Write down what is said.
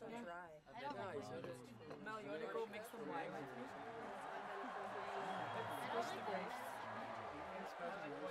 so yeah. dry. I don't like no, Mel, you want to go make some wine with me? I don't like.